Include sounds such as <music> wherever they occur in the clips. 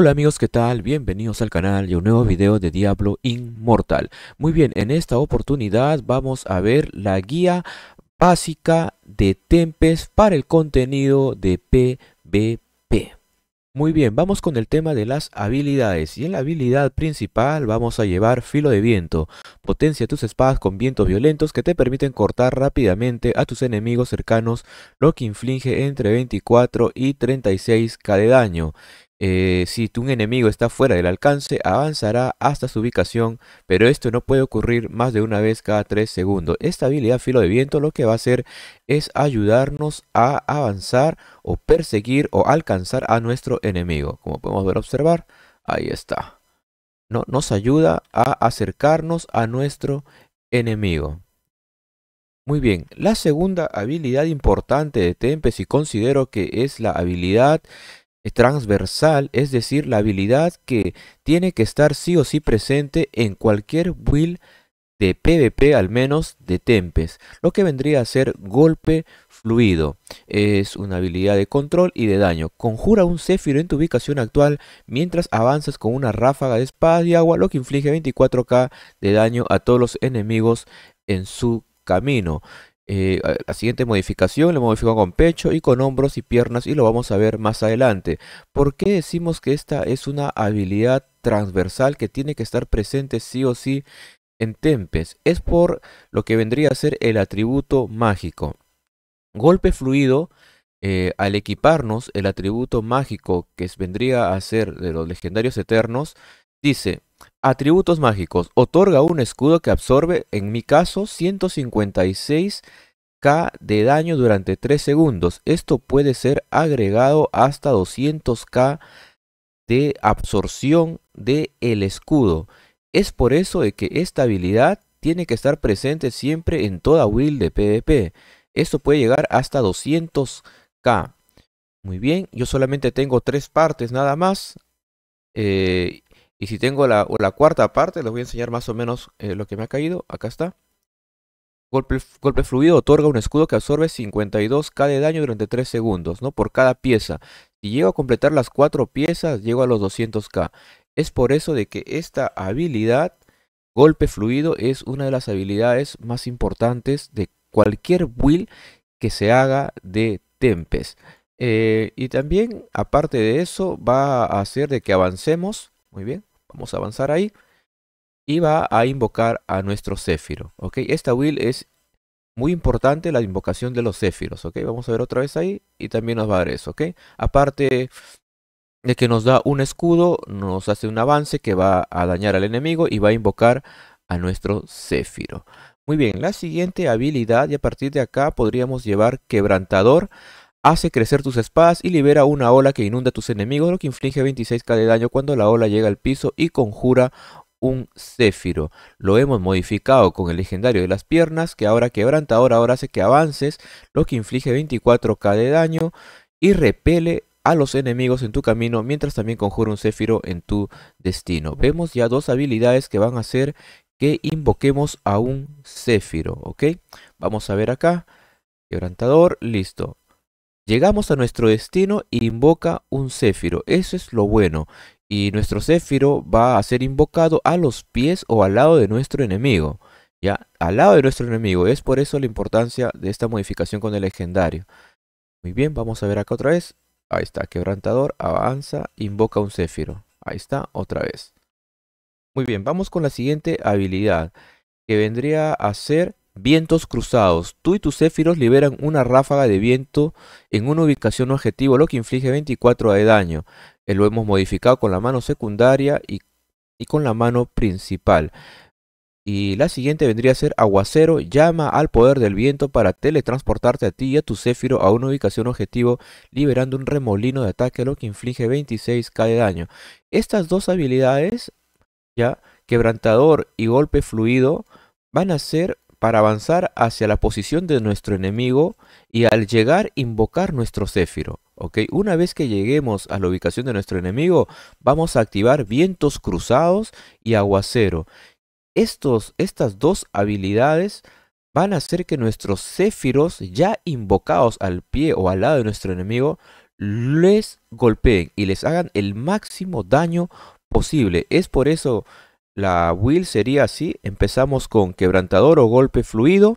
Hola amigos, ¿qué tal? Bienvenidos al canal y a un nuevo video de Diablo Inmortal. Muy bien, en esta oportunidad vamos a ver la guía básica de Tempest para el contenido de PvP. Muy bien, vamos con el tema de las habilidades y en la habilidad principal vamos a llevar filo de viento. Potencia tus espadas con vientos violentos que te permiten cortar rápidamente a tus enemigos cercanos, lo que inflige entre 24 y 36k de daño. Eh, si tu enemigo está fuera del alcance, avanzará hasta su ubicación, pero esto no puede ocurrir más de una vez cada 3 segundos. Esta habilidad filo de viento lo que va a hacer es ayudarnos a avanzar o perseguir o alcanzar a nuestro enemigo. Como podemos ver observar, ahí está. No, nos ayuda a acercarnos a nuestro enemigo. Muy bien, la segunda habilidad importante de Tempest y considero que es la habilidad transversal, es decir, la habilidad que tiene que estar sí o sí presente en cualquier build de PvP al menos de Tempest, lo que vendría a ser golpe fluido. Es una habilidad de control y de daño. Conjura un Zephyr en tu ubicación actual mientras avanzas con una ráfaga de espadas y agua, lo que inflige 24k de daño a todos los enemigos en su camino. Eh, la siguiente modificación la modifico con pecho y con hombros y piernas y lo vamos a ver más adelante. ¿Por qué decimos que esta es una habilidad transversal que tiene que estar presente sí o sí en Tempest? Es por lo que vendría a ser el atributo mágico. Golpe fluido, eh, al equiparnos el atributo mágico que vendría a ser de los legendarios eternos, dice Atributos mágicos. Otorga un escudo que absorbe, en mi caso, 156k de daño durante 3 segundos. Esto puede ser agregado hasta 200k de absorción del el escudo. Es por eso de que esta habilidad tiene que estar presente siempre en toda build de PvP. Esto puede llegar hasta 200k. Muy bien, yo solamente tengo tres partes nada más. Eh, y si tengo la, la, cuarta parte, les voy a enseñar más o menos eh, lo que me ha caído. Acá está. Golpe, golpe, fluido otorga un escudo que absorbe 52k de daño durante 3 segundos, ¿no? Por cada pieza. Si llego a completar las 4 piezas, llego a los 200k. Es por eso de que esta habilidad, golpe fluido, es una de las habilidades más importantes de cualquier build que se haga de Tempest. Eh, y también, aparte de eso, va a hacer de que avancemos. Muy bien. Vamos a avanzar ahí. Y va a invocar a nuestro Céfiro. ¿ok? Esta will es muy importante, la invocación de los Céfiros. ¿ok? Vamos a ver otra vez ahí. Y también nos va a dar eso. ¿ok? Aparte de que nos da un escudo, nos hace un avance que va a dañar al enemigo y va a invocar a nuestro Céfiro. Muy bien, la siguiente habilidad y a partir de acá podríamos llevar quebrantador hace crecer tus espadas y libera una ola que inunda a tus enemigos, lo que inflige 26k de daño cuando la ola llega al piso y conjura un céfiro. Lo hemos modificado con el legendario de las piernas, que ahora quebranta, ahora hace que avances, lo que inflige 24k de daño y repele a los enemigos en tu camino, mientras también conjura un céfiro en tu destino. Vemos ya dos habilidades que van a hacer que invoquemos a un céfiro, ¿ok? Vamos a ver acá. Quebrantador, listo. Llegamos a nuestro destino e invoca un céfiro. Eso es lo bueno. Y nuestro céfiro va a ser invocado a los pies o al lado de nuestro enemigo. Ya, al lado de nuestro enemigo. Es por eso la importancia de esta modificación con el legendario. Muy bien, vamos a ver acá otra vez. Ahí está, quebrantador, avanza, invoca un céfiro. Ahí está, otra vez. Muy bien, vamos con la siguiente habilidad. Que vendría a ser Vientos cruzados. Tú y tus céfiros liberan una ráfaga de viento en una ubicación objetivo, lo que inflige 24 de daño. Eh, lo hemos modificado con la mano secundaria y, con la mano principal. Y la siguiente vendría a ser aguacero. Llama al poder del viento para teletransportarte a ti y a tu céfiro a una ubicación objetivo, liberando un remolino de ataque, lo que inflige 26k de daño. Estas dos habilidades, ya, quebrantador y golpe fluido, van a ser para avanzar hacia la posición de nuestro enemigo y al llegar invocar nuestro céfiro. ¿ok? Una vez que lleguemos a la ubicación de nuestro enemigo, vamos a activar vientos cruzados y aguacero. Estos, estas dos habilidades van a hacer que nuestros céfiros ya invocados al pie o al lado de nuestro enemigo les golpeen y les hagan el máximo daño posible. Es por eso la will sería así. Empezamos con quebrantador o golpe fluido.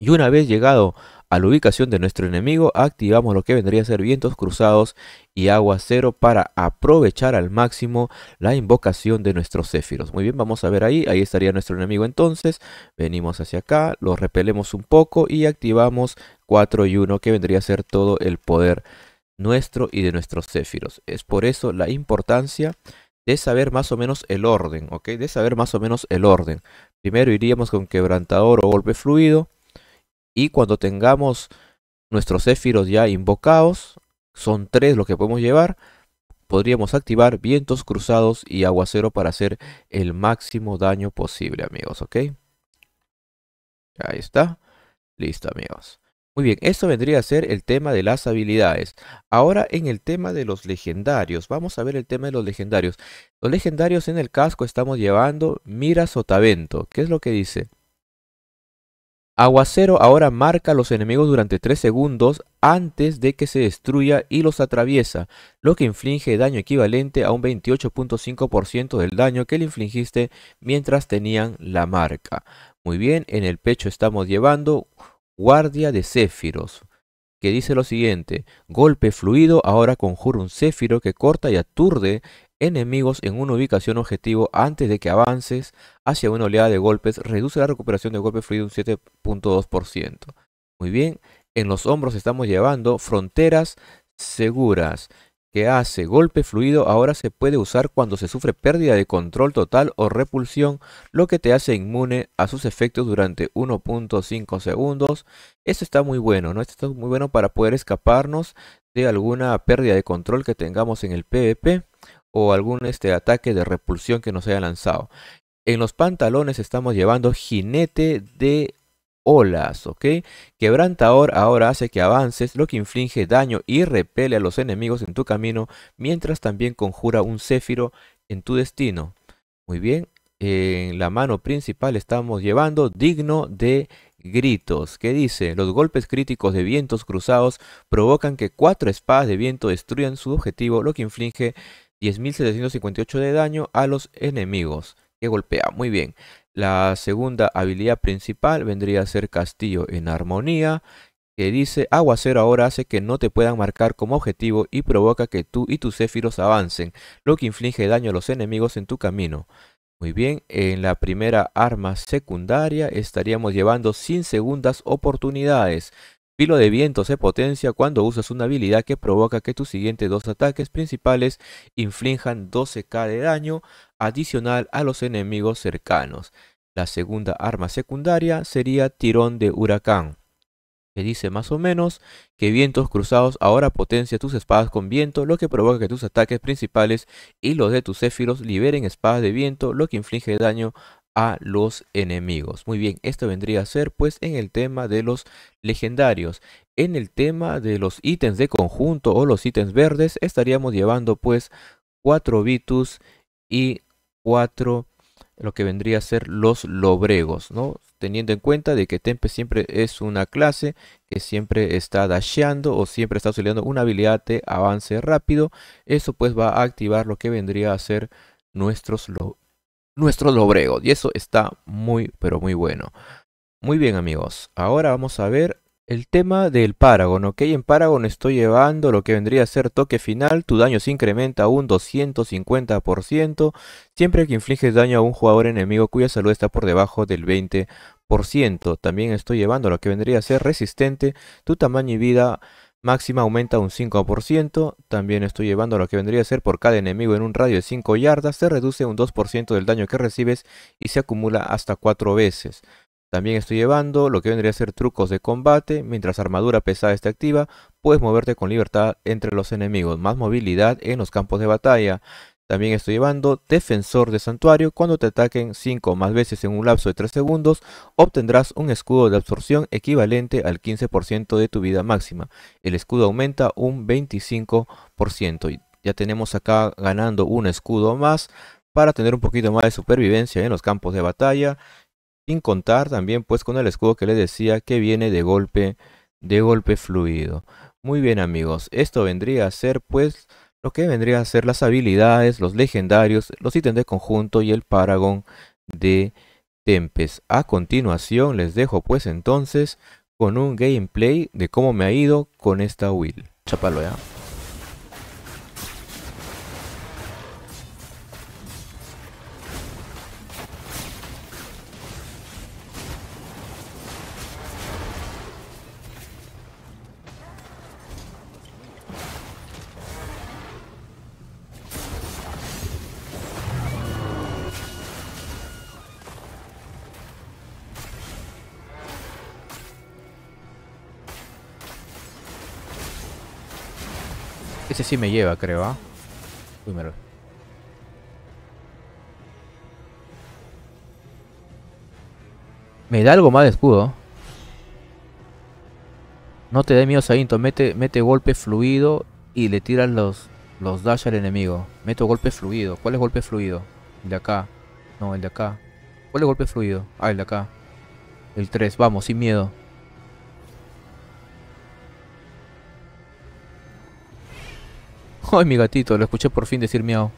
Y una vez llegado a la ubicación de nuestro enemigo, activamos lo que vendría a ser vientos cruzados y agua cero para aprovechar al máximo la invocación de nuestros céfiros. Muy bien, vamos a ver ahí, ahí estaría nuestro enemigo entonces. Venimos hacia acá, lo repelemos un poco y activamos 4 y 1 que vendría a ser todo el poder nuestro y de nuestros céfiros. Es por eso la importancia de saber más o menos el orden, ¿ok? De saber más o menos el orden. Primero iríamos con quebrantador o golpe fluido y cuando tengamos nuestros céfiros ya invocados, son tres lo que podemos llevar, podríamos activar vientos cruzados y aguacero para hacer el máximo daño posible, amigos, ¿ok? Ahí está. Listo, amigos. Muy bien, esto vendría a ser el tema de las habilidades. Ahora en el tema de los legendarios, vamos a ver el tema de los legendarios. Los legendarios en el casco estamos llevando Mira Sotavento. ¿Qué es lo que dice? Aguacero ahora marca a los enemigos durante 3 segundos antes de que se destruya y los atraviesa, lo que inflige daño equivalente a un 28.5% del daño que le infligiste mientras tenían la marca. Muy bien, en el pecho estamos llevando Guardia de Céfiros, que dice lo siguiente, golpe fluido ahora conjura un céfiro que corta y aturde enemigos en una ubicación objetivo antes de que avances hacia una oleada de golpes, reduce la recuperación de golpe fluido un 7.2%. Muy bien, en los hombros estamos llevando fronteras seguras que hace golpe fluido ahora se puede usar cuando se sufre pérdida de control total o repulsión, lo que te hace inmune a sus efectos durante 1.5 segundos. Esto está muy bueno, ¿no? Esto está muy bueno para poder escaparnos de alguna pérdida de control que tengamos en el PvP o algún este, ataque de repulsión que nos haya lanzado. En los pantalones estamos llevando jinete de olas, ¿ok? Quebrantador ahora hace que avances, lo que inflige daño y repele a los enemigos en tu camino, mientras también conjura un céfiro en tu destino. Muy bien, en la mano principal estamos llevando digno de gritos, que dice, los golpes críticos de vientos cruzados provocan que cuatro espadas de viento destruyan su objetivo, lo que inflige 10.758 de daño a los enemigos que golpea. Muy bien. La segunda habilidad principal vendría a ser Castillo en Armonía, que dice Aguacero ahora hace que no te puedan marcar como objetivo y provoca que tú y tus céfiros avancen, lo que inflige daño a los enemigos en tu camino. Muy bien, en la primera arma secundaria estaríamos llevando sin segundas oportunidades. Filo de viento se potencia cuando usas una habilidad que provoca que tus siguientes dos ataques principales inflijan 12k de daño adicional a los enemigos cercanos. La segunda arma secundaria sería tirón de huracán, que dice más o menos que vientos cruzados ahora potencia tus espadas con viento, lo que provoca que tus ataques principales y los de tus céfiros liberen espadas de viento, lo que inflige daño a los enemigos. Muy bien, esto vendría a ser pues en el tema de los legendarios. En el tema de los ítems de conjunto o los ítems verdes estaríamos llevando pues 4 Vitus y 4 lo que vendría a ser los lobregos, ¿no? Teniendo en cuenta de que Tempe siempre es una clase que siempre está dasheando o siempre está utilizando una habilidad de avance rápido. Eso pues va a activar lo que vendría a ser nuestros lobregos nuestros lobregos. Y eso está muy, pero muy bueno. Muy bien amigos, ahora vamos a ver el tema del Paragon, ok, en Paragon estoy llevando lo que vendría a ser toque final, tu daño se incrementa un 250%, siempre que infliges daño a un jugador enemigo cuya salud está por debajo del 20%. También estoy llevando lo que vendría a ser resistente, tu tamaño y vida máxima aumenta un 5%. También estoy llevando lo que vendría a ser por cada enemigo en un radio de 5 yardas. Se reduce un 2% del daño que recibes y se acumula hasta 4 veces. También estoy llevando lo que vendría a ser trucos de combate. Mientras armadura pesada esté activa, puedes moverte con libertad entre los enemigos. Más movilidad en los campos de batalla. También estoy llevando Defensor de Santuario. Cuando te ataquen 5 más veces en un lapso de 3 segundos, obtendrás un escudo de absorción equivalente al 15% de tu vida máxima. El escudo aumenta un 25%. Y ya tenemos acá ganando un escudo más para tener un poquito más de supervivencia en los campos de batalla. Sin contar también pues con el escudo que les decía que viene de golpe, de golpe fluido. Muy bien amigos, esto vendría a ser pues lo que vendría a ser las habilidades, los legendarios, los ítems de conjunto y el Paragon de Tempest. A continuación les dejo pues entonces con un gameplay de cómo me ha ido con esta Will. Chapalo ya. Ese sí me lleva, creo, ¿ah? Me da algo más de escudo. No te dé miedo, Sainto. Mete, mete golpe fluido y le tiras los, los dash al enemigo. Meto golpe fluido. ¿Cuál es golpe fluido? El de acá. No, el de acá. ¿Cuál es golpe fluido? Ah, el de acá. El 3. Vamos, sin miedo. <laughs> Ay, mi gatito, lo escuché por fin decir miau.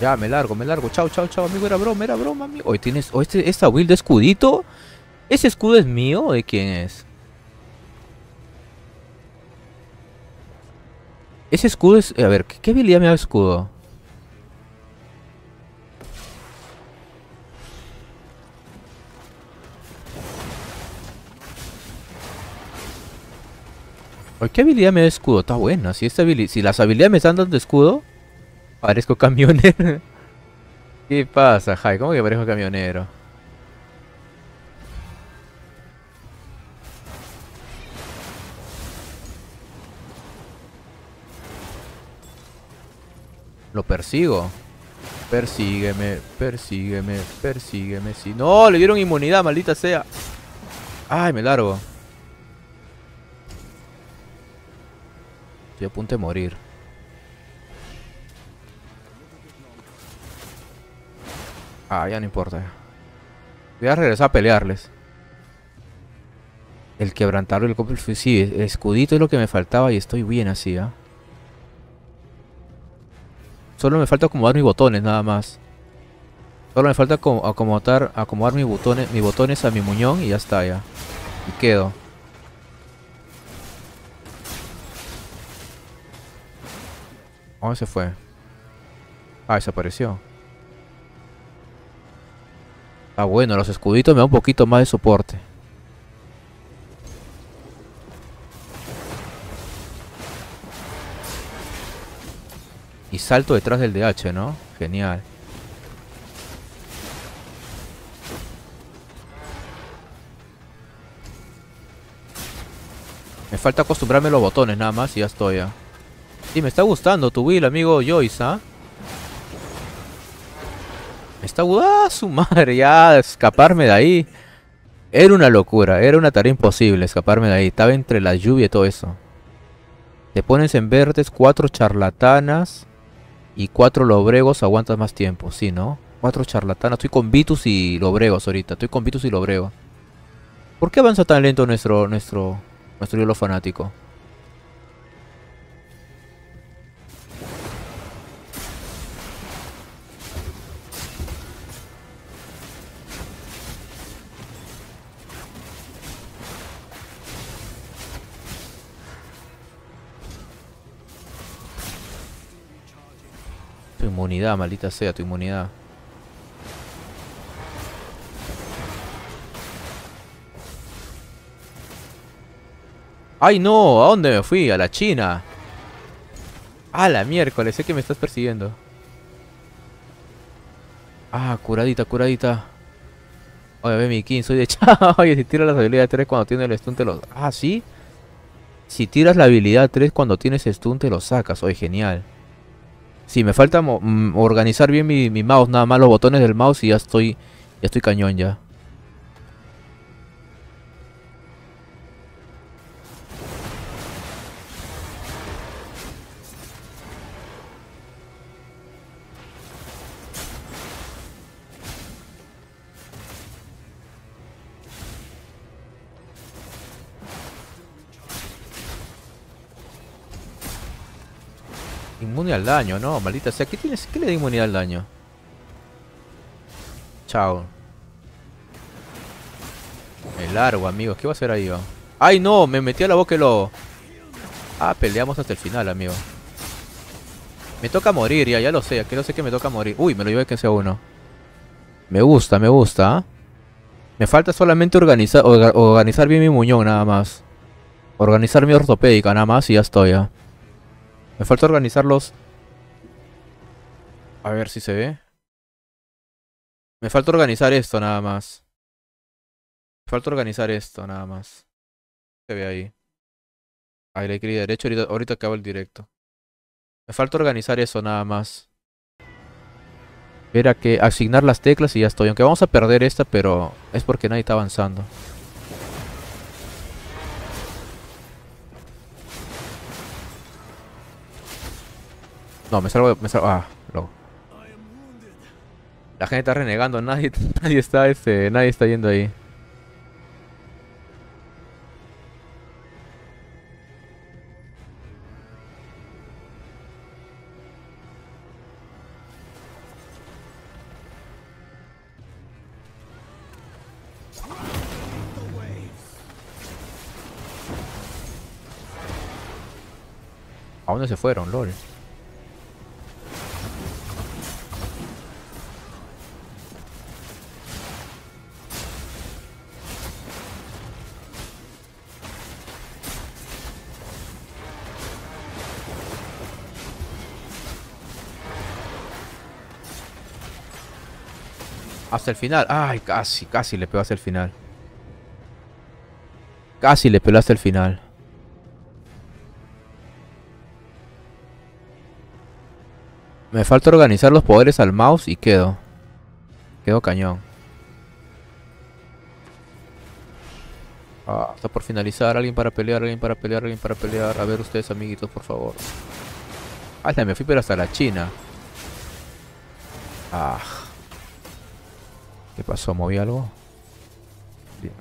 Ya, me largo, me largo. Chao, chao, chao, amigo. Era broma, era broma, amigo. Hoy tienes. ¿O este, esta build de escudito? ¿Ese escudo es mío o de quién es? Ese escudo es... A ver, ¿qué habilidad me da escudo? ¿Qué habilidad me da escudo? Está buena. Si, esta si las habilidades me están dando escudo, parezco camionero. <laughs> ¿Qué pasa, Jai? ¿Cómo que parezco camionero? Lo persigo. Persígueme, persígueme, persígueme. Si no, le dieron inmunidad, maldita sea. Ay, me largo. Estoy a punto de morir. Ah, ya no importa. Voy a regresar a pelearles. El quebrantar el copo. Sí, escudito es lo que me faltaba y estoy bien así, ¿ah? Solo me falta acomodar mis botones, nada más. Solo me falta acomodar, acomodar mis botones, mis botones a mi muñón y ya está, ya. Y quedo. ¿Dónde se fue? Ah, desapareció. Ah, bueno, los escuditos me dan un poquito más de soporte. Y salto detrás del DH, ¿no? Genial. Me falta acostumbrarme a los botones nada más y ya estoy ya. Sí, me está gustando tu build, amigo Joyce, ¿ah? Me está. ¡Ah, su madre! Ya, escaparme de ahí. Era una locura, era una tarea imposible escaparme de ahí. Estaba entre la lluvia y todo eso. Te pones en verdes cuatro charlatanas. Y cuatro lobregos aguantas más tiempo, sí, ¿no? Cuatro charlatanas. Estoy con Vitus y lobregos ahorita. Estoy con Vitus y lobrego. ¿Por qué avanza tan lento nuestro, nuestro, nuestro hielo fanático? Inmunidad, maldita sea tu inmunidad. ¡Ay no! ¿A dónde me fui? A la China. A la miércoles, sé que me estás persiguiendo. Ah, curadita, curadita. Oye, ve mi king, soy de <laughs> chao. Oye, si tiras la habilidad 3 cuando tienes el stun te lo... Ah, ¿sí? Si tiras la habilidad 3 cuando tienes stun te lo sacas. Oye, genial. Sí, me falta mm, organizar bien mi, mouse, nada más los botones del mouse y ya estoy, ya estoy cañón ya. Inmune al daño, no, maldita sea. ¿Qué, tienes? ¿Qué le da inmunidad al daño? Chao. Me largo, amigos. ¿Qué va a hacer ahí, ¡Ay, no! Me metí a la boca el lobo. Ah, peleamos hasta el final, amigo. Me toca morir, ya, ya lo sé. Que no sé que me toca morir. Uy, me lo llevé que sea uno. Me gusta, me gusta. Me falta solamente organizar, organizar bien mi muñón, nada más. Organizar mi ortopédica, nada más, y ya estoy, ya. Me falta organizarlos. A ver si se ve. Me falta organizar esto, nada más. Me falta organizar esto, nada más. Se ve ahí. Ahí le clic derecho, ahorita, ahorita acabo el directo. Me falta organizar eso, nada más. Ver a que asignar las teclas y ya estoy. Aunque vamos a perder esta, pero es porque nadie está avanzando. No, me salgo, me salgo, ah, no. La gente está renegando, nadie, <laughs> nadie está, este, nadie está yendo ahí. ¿A dónde se fueron, lol? Hasta el final. Ay, casi, casi le pegó hasta el final. Casi le pegó hasta el final. Me falta organizar los poderes al mouse y quedo. Quedo cañón. Ah, está por finalizar. Alguien para pelear, alguien para pelear, alguien para pelear. A ver ustedes, amiguitos, por favor. Ah, me fui pero hasta la China. Ah. ¿Qué pasó? ¿Moví algo? Bien.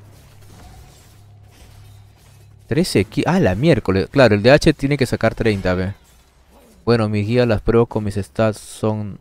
13 Ah, la miércoles. Claro, el DH tiene que sacar 30, ve. Bueno, mis guías las pruebo con mis stats son